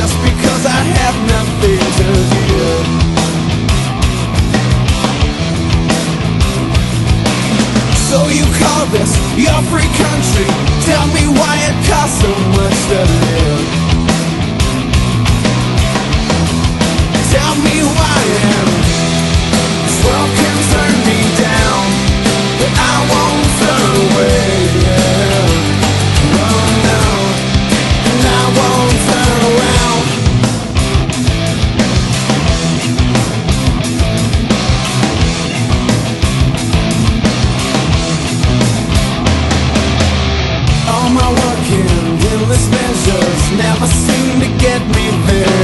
just because I have nothing to give. So you call this your free country? Tell me why it costs so much to live. Never seem to get me very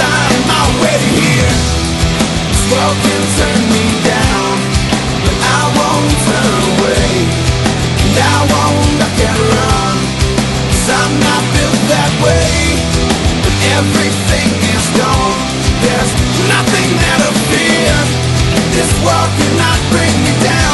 I waited here. Spoken turned me down But I won't turn away. And I won't duck and run Cause I'm not built that way. Everything is gone. There's nothing that appears. This world cannot bring me down.